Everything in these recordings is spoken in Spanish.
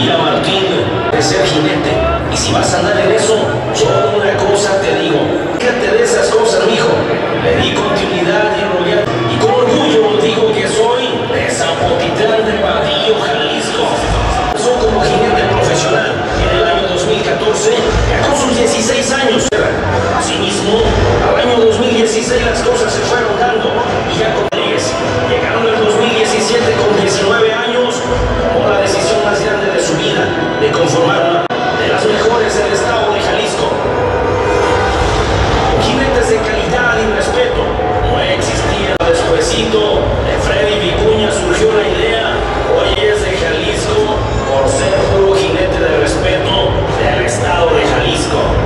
mira Martín, de ser jinete. Y si vas a andar en eso, solo una cosa te digo. Fíjate de esas cosas, mijo. Le di continuidad y rodear. Y con orgullo digo que soy de Zapotitlán de Badillo, Jalisco. Soy como jinete profesional en el año 2014, ya con sus 16 años. Asimismo, al año 2016 las cosas se fueron dando y ya con ellas, llegando el 2017 con 19 años, tomó la decisión más grande de conformar de las mejores del estado de Jalisco. Jinetes de calidad y respeto, no existía despuesito de Freddy Vicuña surgió la idea, hoy es de Jalisco por ser puro jinete de respeto del estado de Jalisco.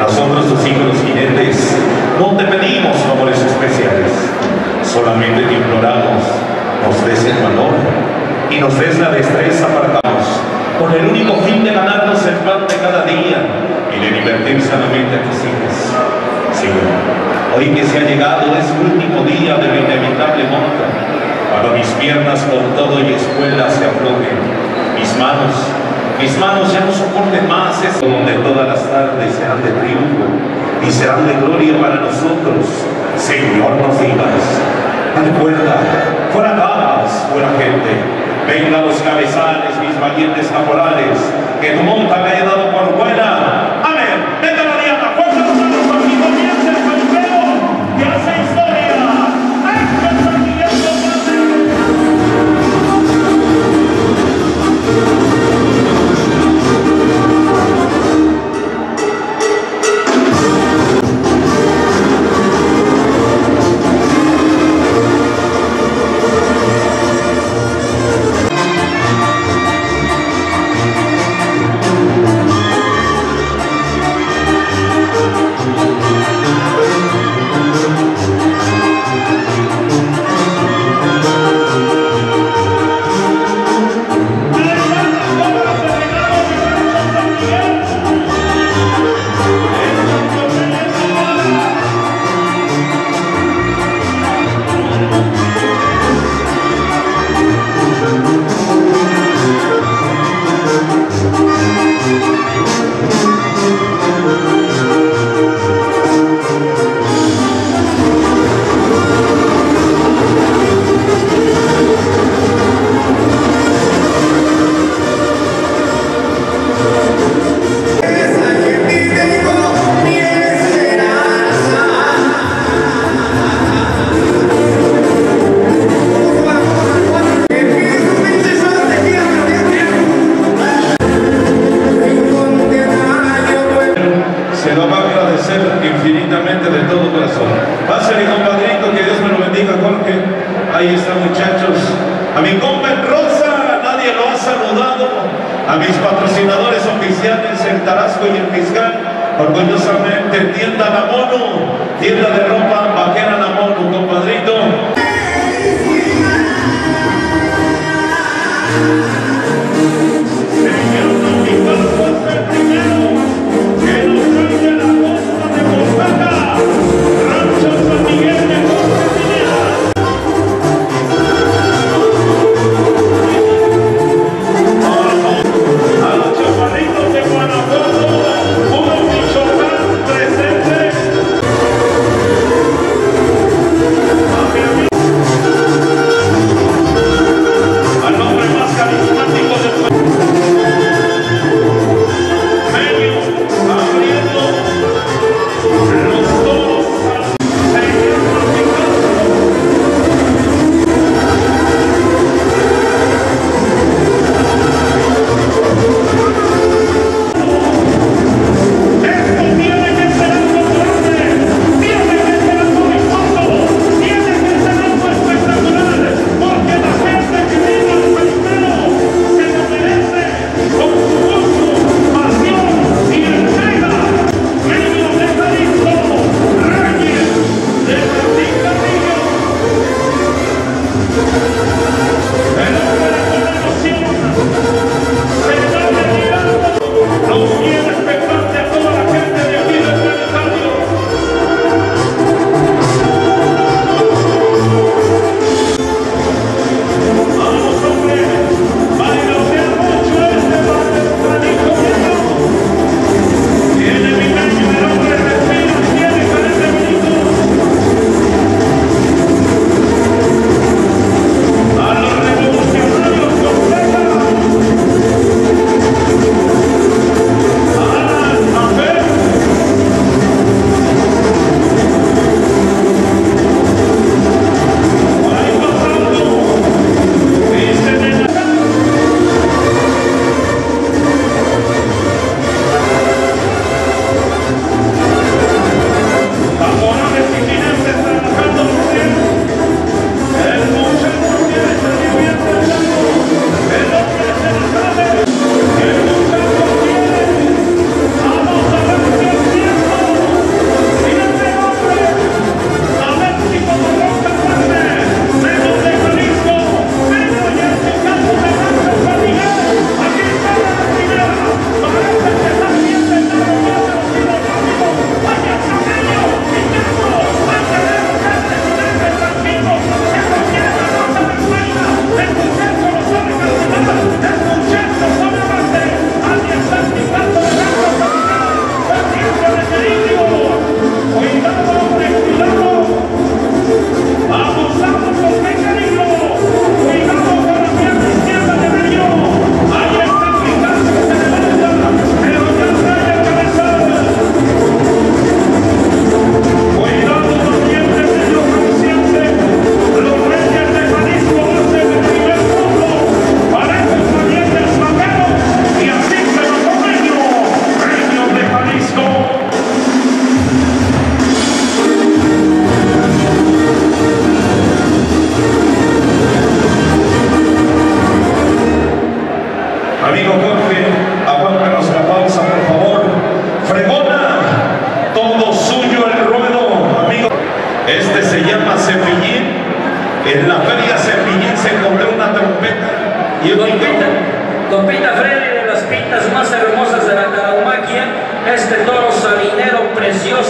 Nosotros, tus hijos, los jinetes, no te pedimos favores especiales, solamente te imploramos, nos des el valor y nos des la destreza para darnos, con el único fin de ganarnos el pan de cada día y de divertir sanamente a tus hijos. Señor, hoy que se ha llegado ese último día de la inevitable monta, cuando mis piernas con todo y escuela se aflojen, mis manos, mis manos ya no soporten más eso donde todas las tardes serán de triunfo y serán de gloria para nosotros. Señor, nos digas, recuerda, fuera damas, fuera gente, venga los cabezales, mis valientes caporales, que tu monta me haya dado por buena.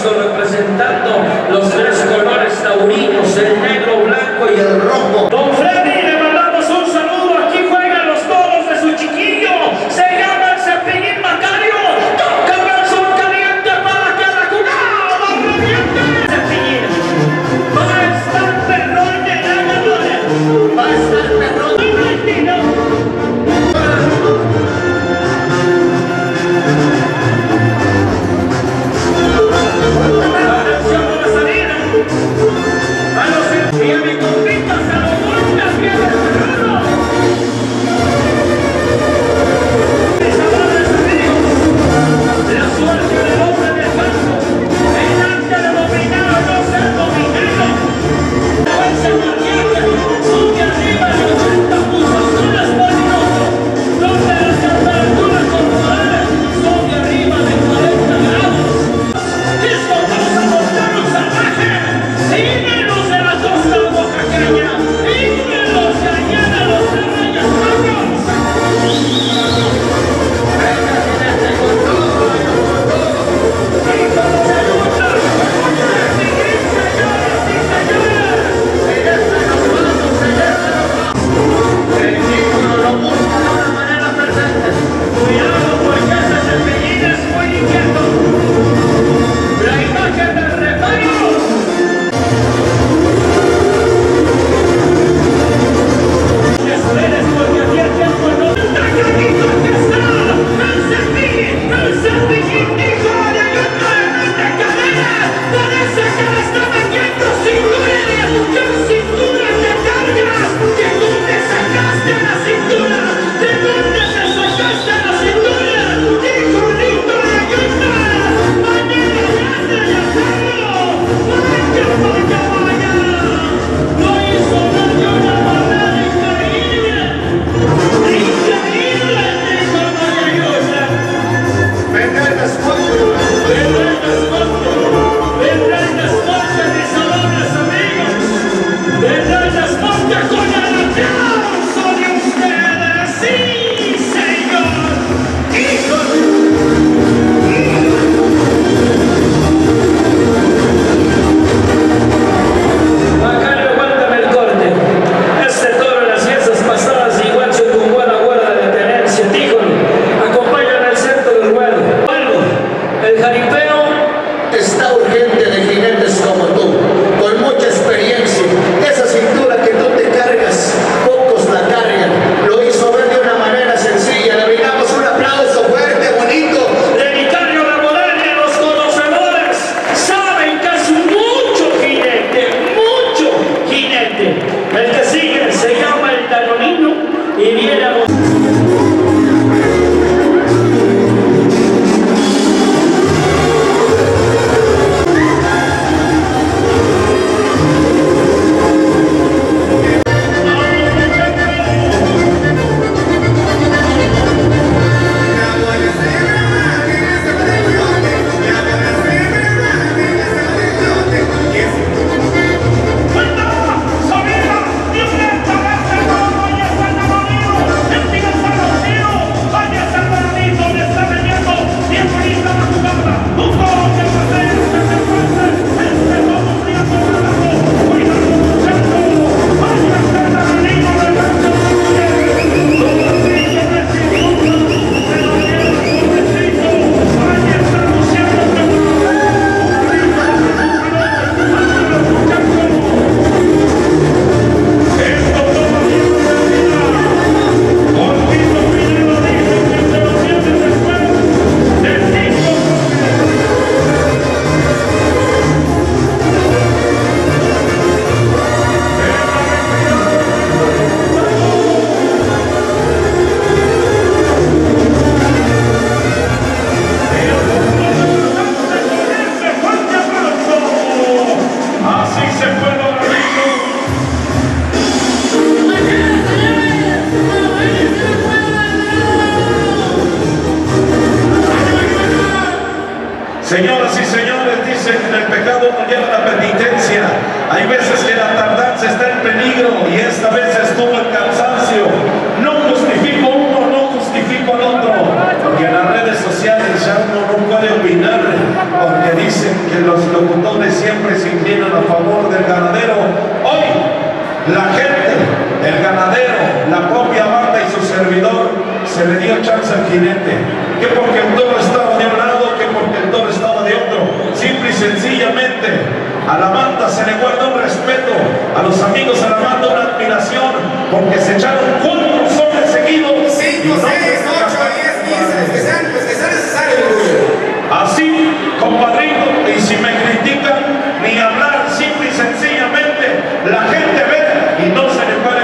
Precioso representando veces que la tardanza está en peligro y esta vez estuvo el cansancio. No justifico uno, no justifico al otro, porque en las redes sociales ya uno no puede opinar, porque dicen que los locutores siempre se inclinan a favor del ganadero. Hoy, la gente, el ganadero, la propia banda y su servidor, se le dio chance al jinete, que porque el toro estaba de un lado, que porque el toro estaba de otro, simple y sencillamente. A la banda se le guarda un respeto, a los amigos a la banda una admiración, porque se echaron cuatro soles seguidos. 5, 6, 8, 10, 15, los que sean, los que sean necesarios, Así, compadrito, y si me critican, ni hablar, simple y sencillamente, la gente ve y no se le puede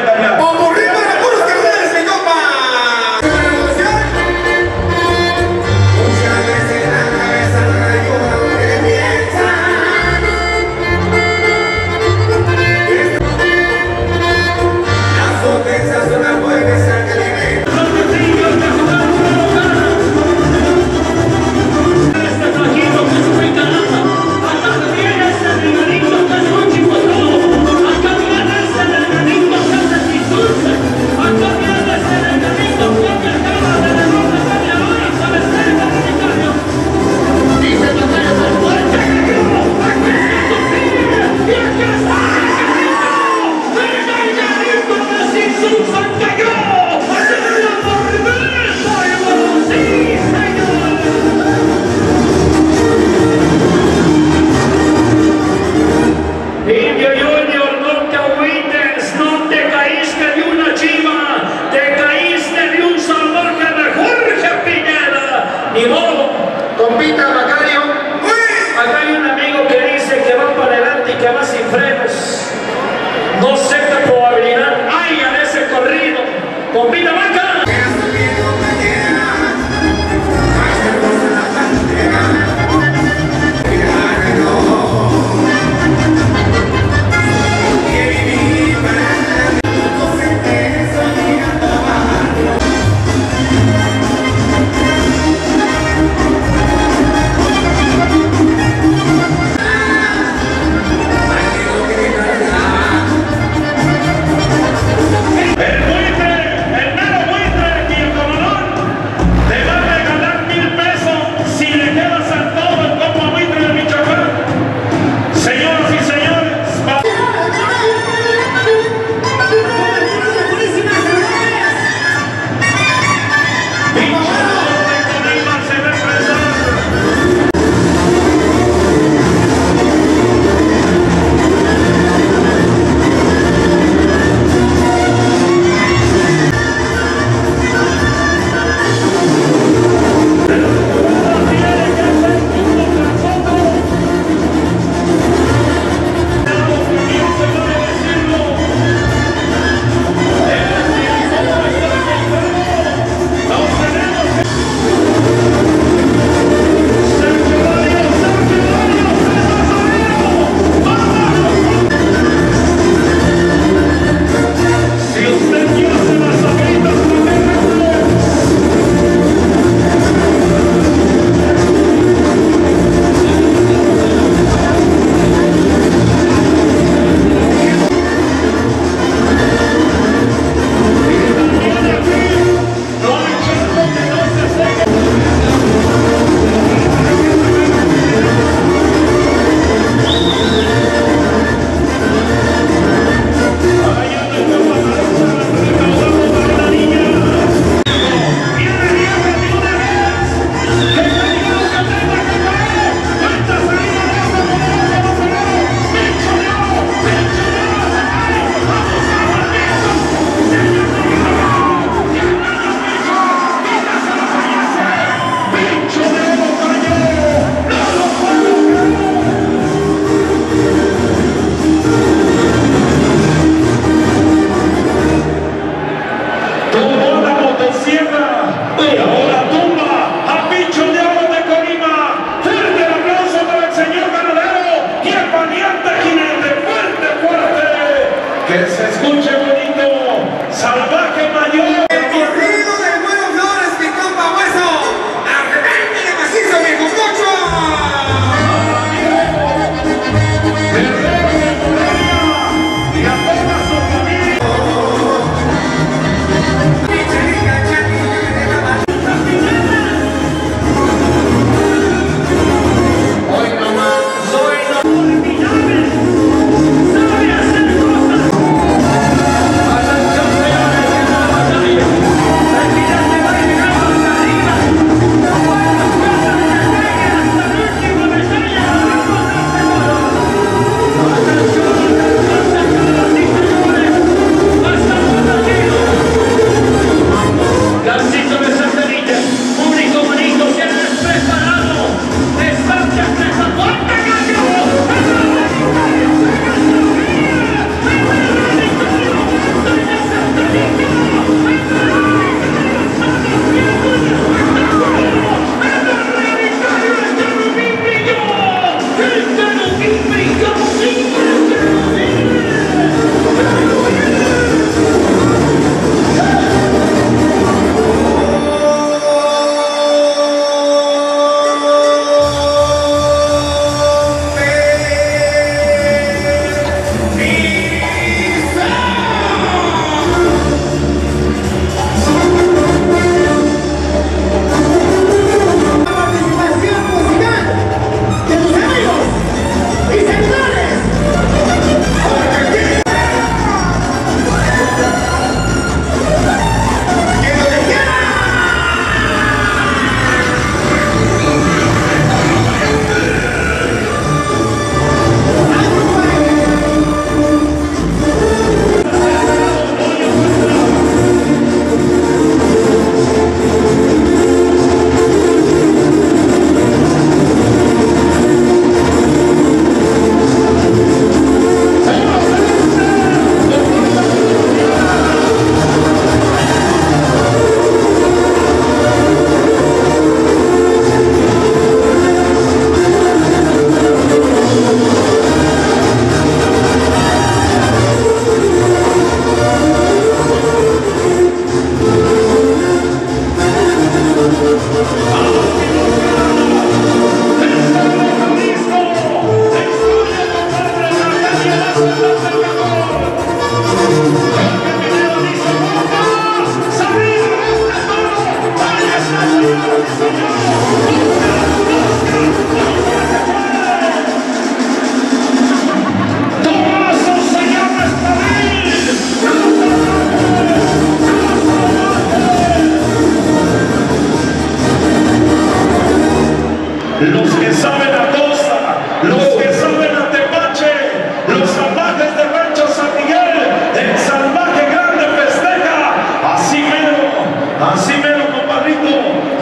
Así menos, compadrito.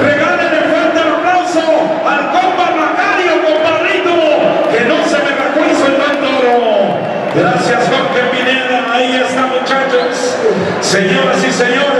Regálenle fuerte el aplauso al compa Macario, compadrito. Que no se me recuerzo el toro. Gracias, Jorge Pineda. Ahí está, muchachos. Señoras y señores.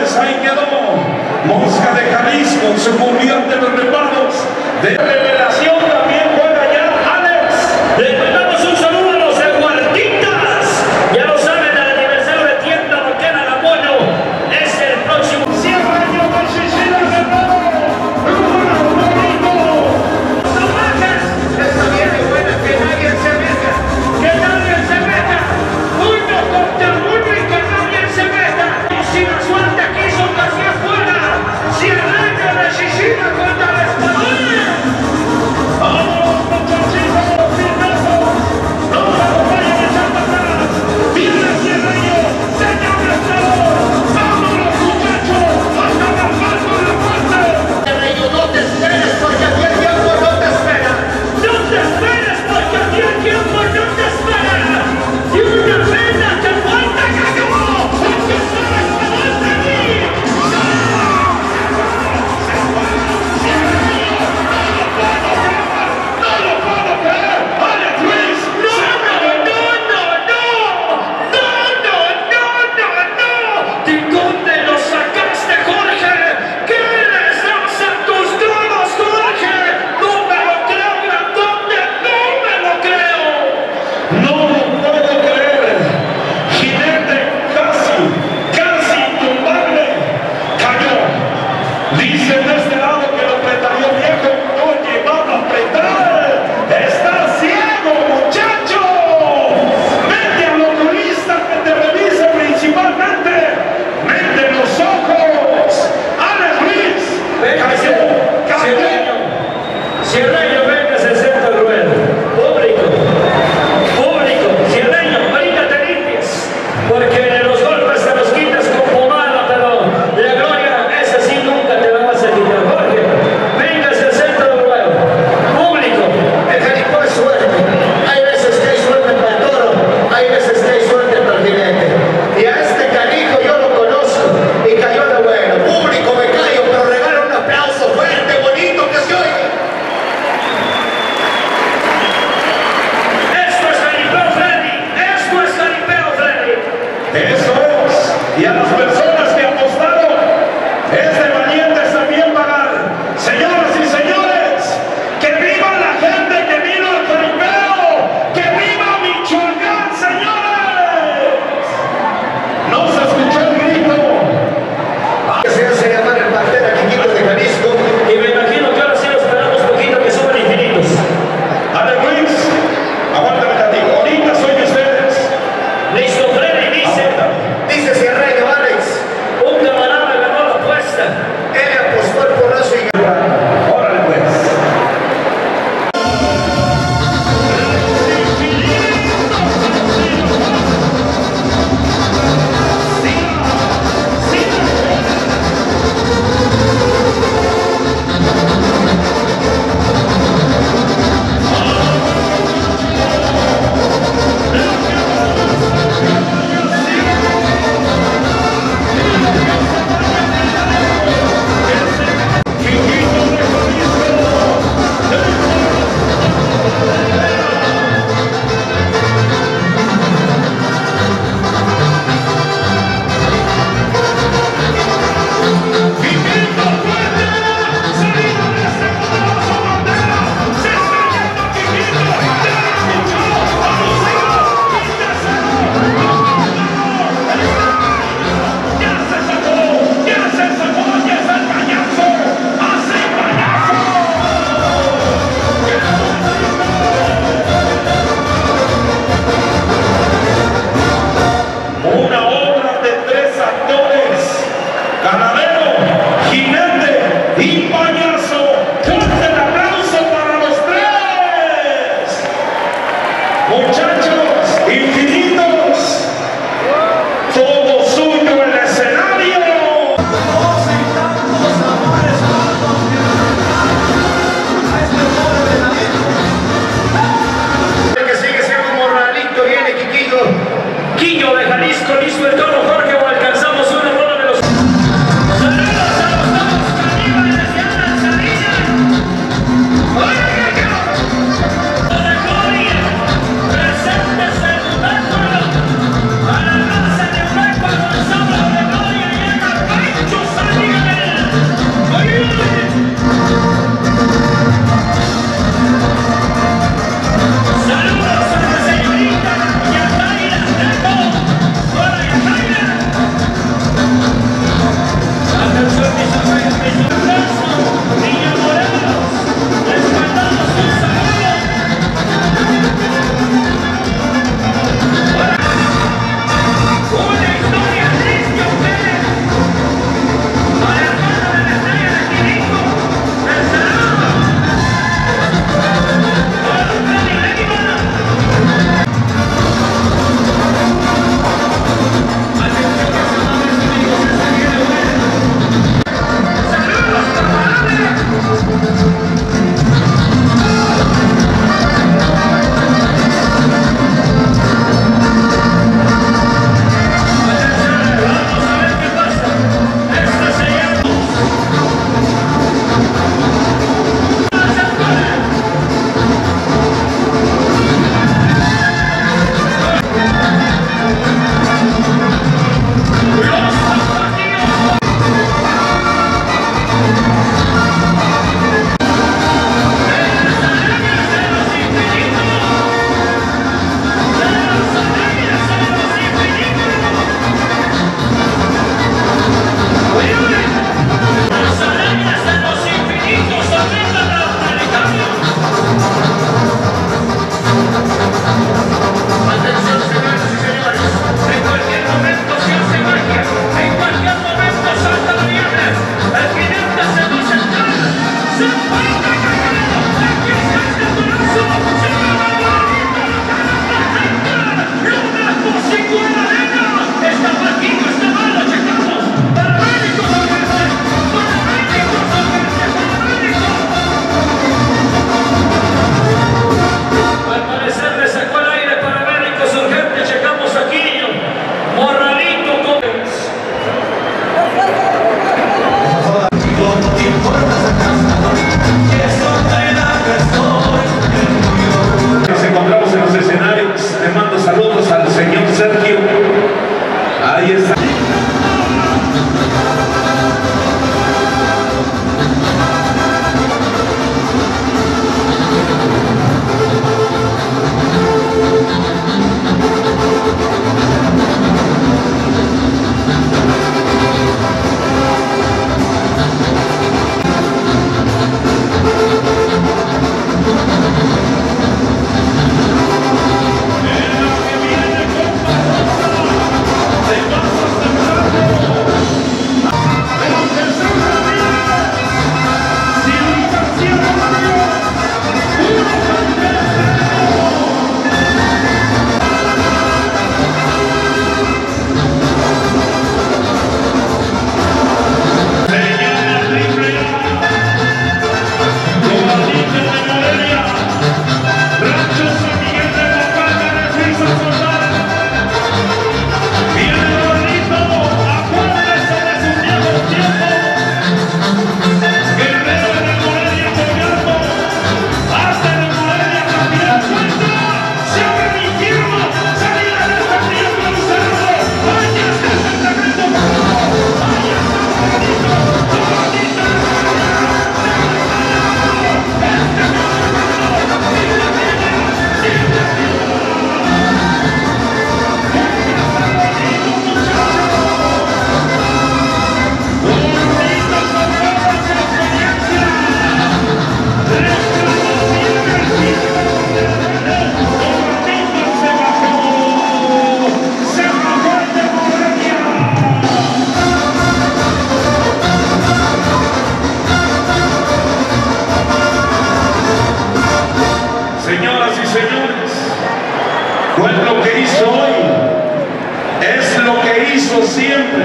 Hizo siempre,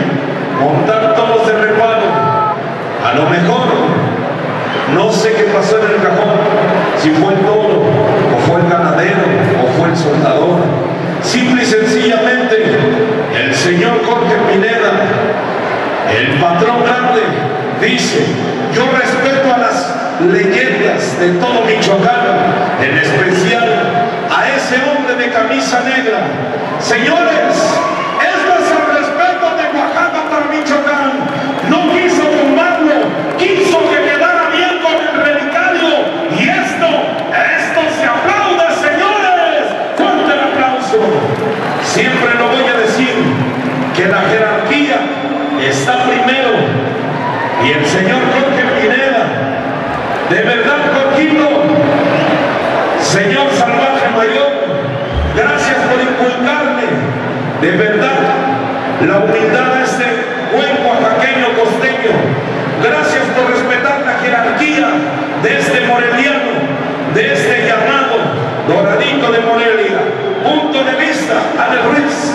montar todos de reparo. A lo mejor, no sé qué pasó en el cajón, si fue el toro, o fue el ganadero, o fue el soldador. Simple y sencillamente, el señor Jorge Pineda, el patrón grande, dice, yo respeto a las leyendas de todo Michoacán, en especial a ese hombre de camisa negra. Señores, este es el respeto de Oaxaca para Michoacán. No quiso tumbarlo, quiso que quedara bien con el relicario. Y esto, esto se aplaude, señores. Fuerte el aplauso. Siempre lo voy a decir, que la jerarquía está primero. Y el señor Jorge Pineda, de verdad, Jorquito, señor salvaje mayor, gracias por inculcarme, de verdad, la humildad de este buen oaxaqueño costeño. Gracias por respetar la jerarquía de este moreliano, de este llamado Doradito de Morelia. Punto de vista, Ale Ruiz.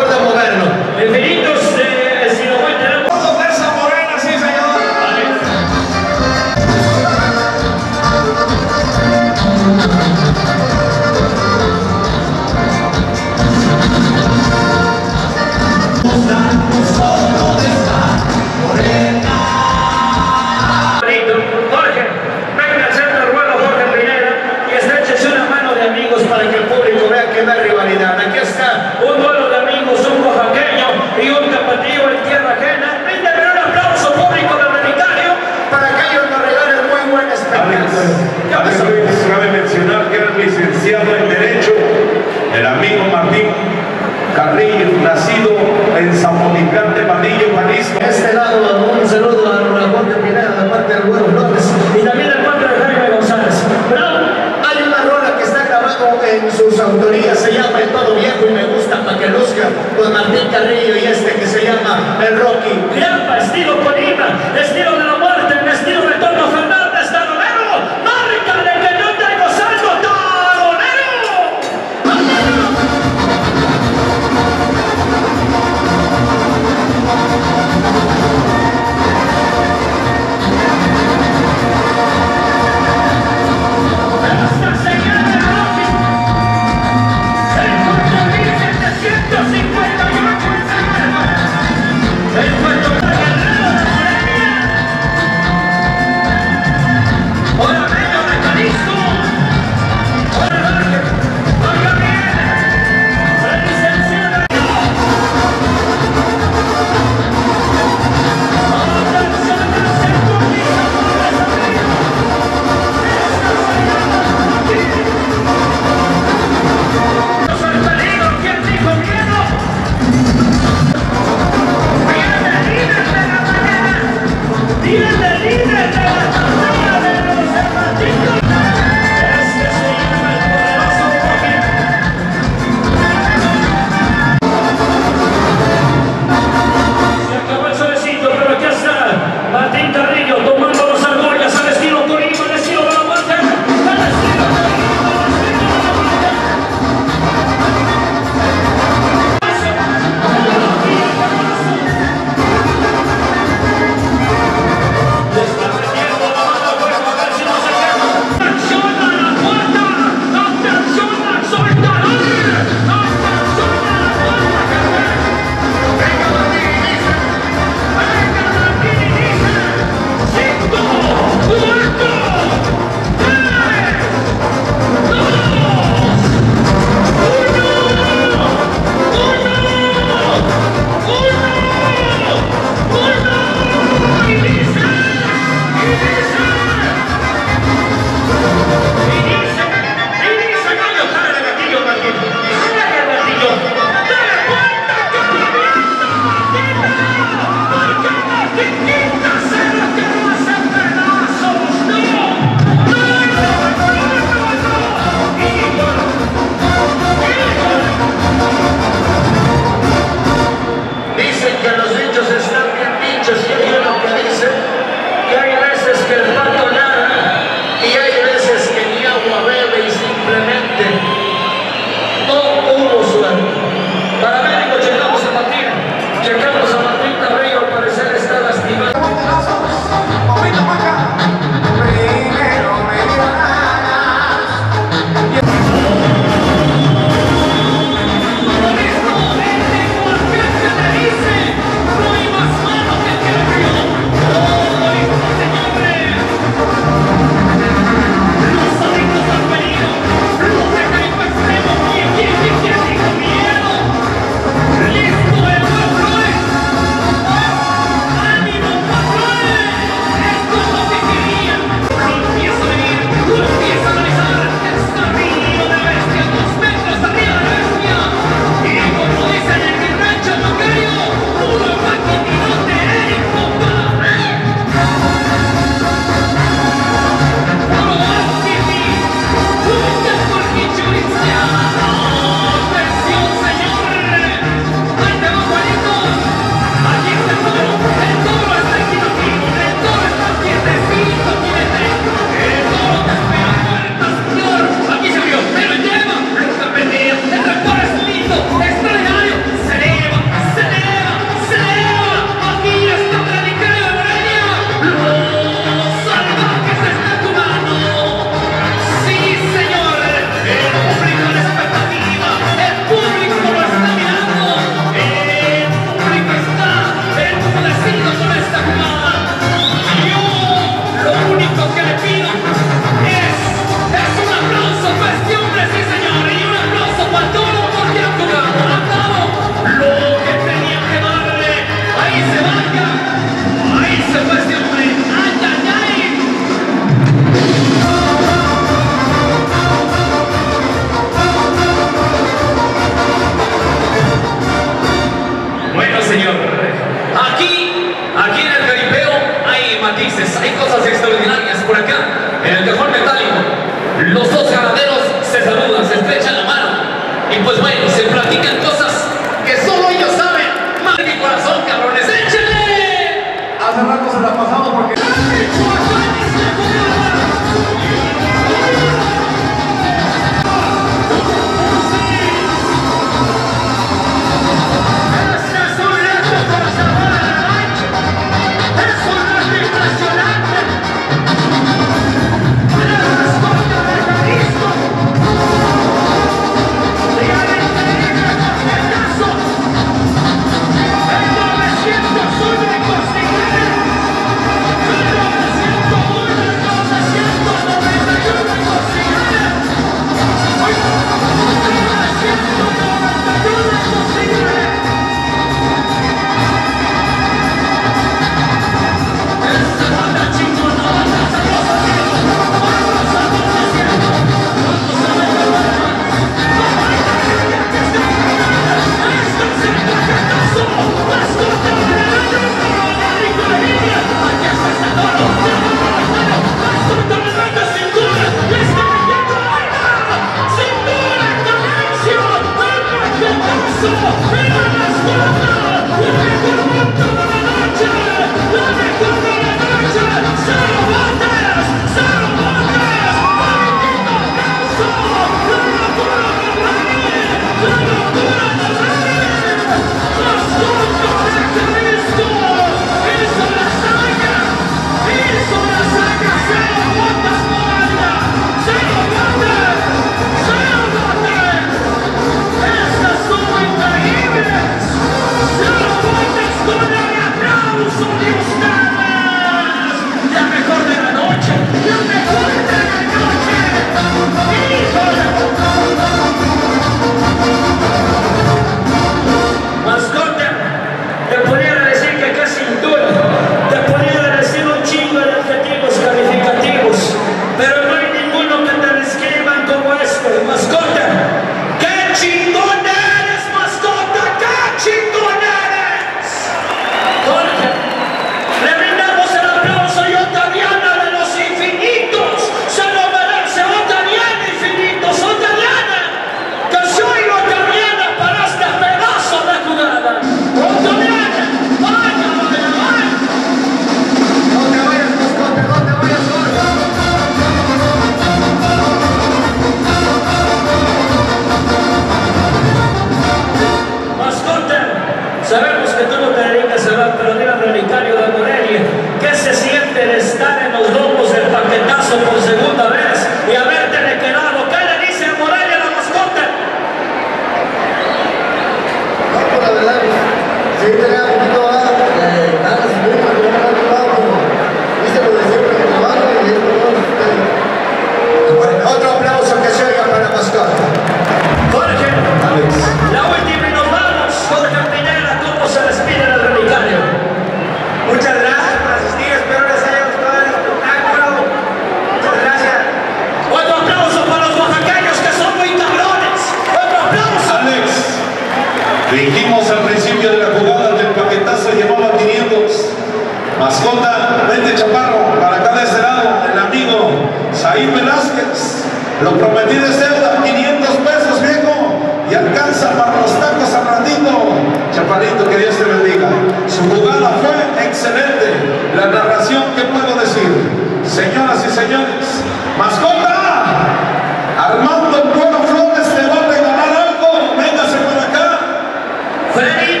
Freddy,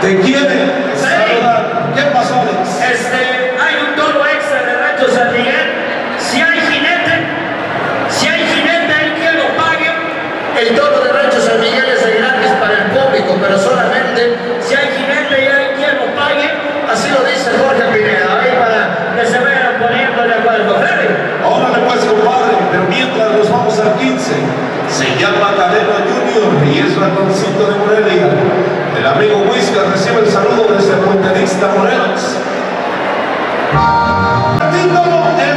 te quiere. El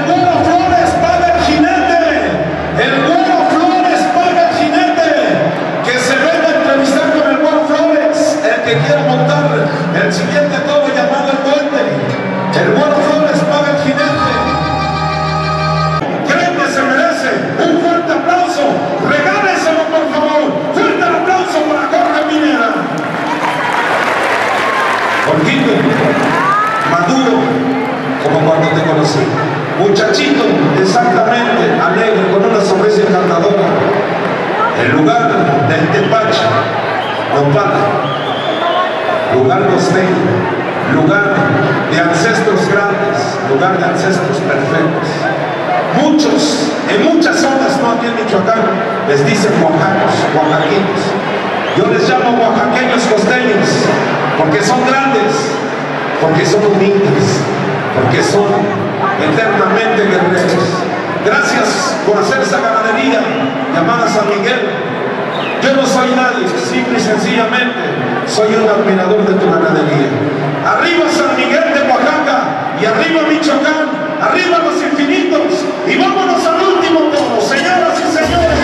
bueno Flores paga el jinete, el bueno Flores paga el jinete, que se venga a entrevistar con el bueno Flores, el que quiera montar el siguiente muchachito exactamente alegre, con una sonrisa encantadora. El lugar del Tepache, Lopata, lugar costeño, lugar de ancestros grandes, lugar de ancestros perfectos. Muchos, en muchas zonas, no aquí en Michoacán, les dicen oaxacos, oaxaquinos. Yo les llamo oaxaqueños costeños, porque son grandes, porque son humildes, porque son eternamente guerreros. Gracias por hacer esa ganadería llamada San Miguel. Yo no soy nadie, simple y sencillamente soy un admirador de tu ganadería. Arriba San Miguel de Oaxaca y arriba Michoacán, arriba los infinitos y vámonos al último tono, señoras y señores.